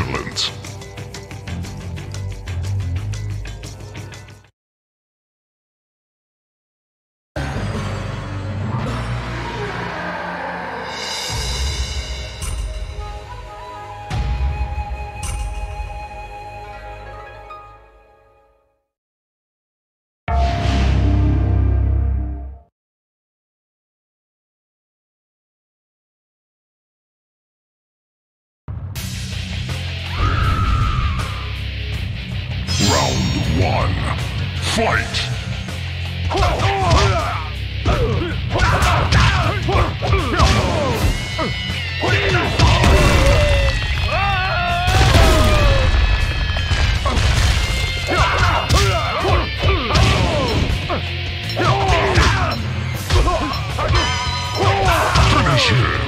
Excellent. Fight! Finish him!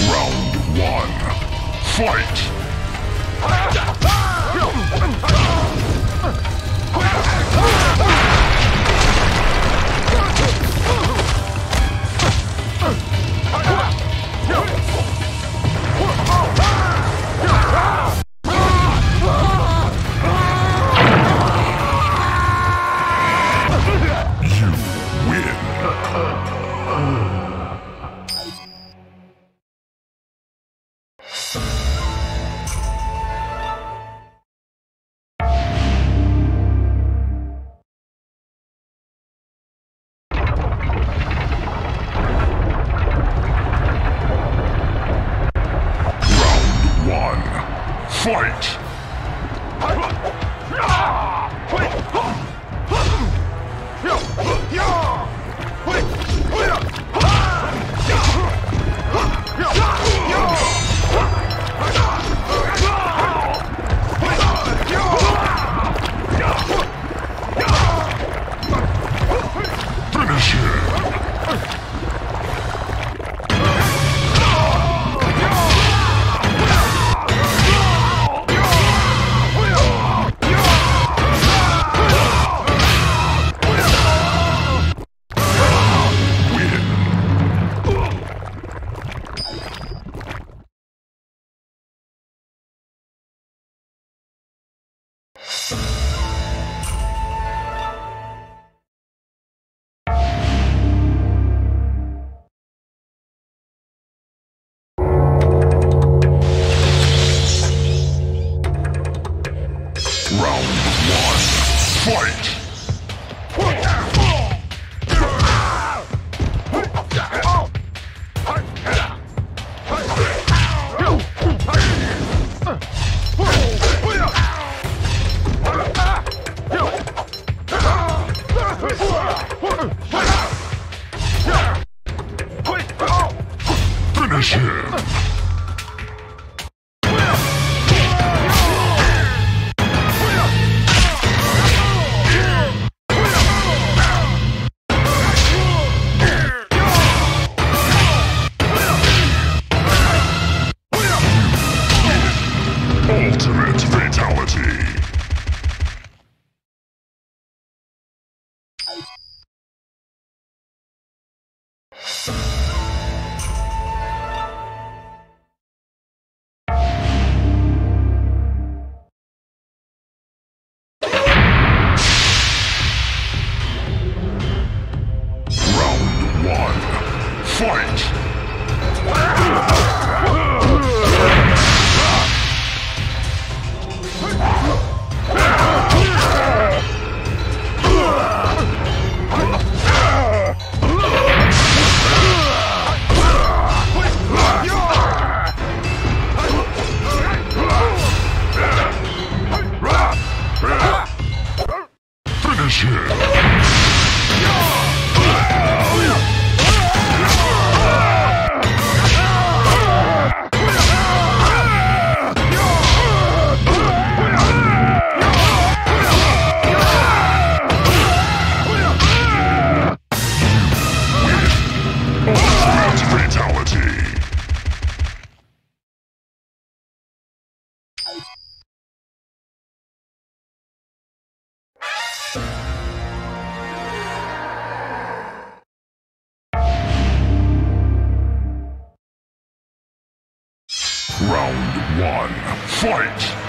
Round one. Fight! fight! Round one, fight!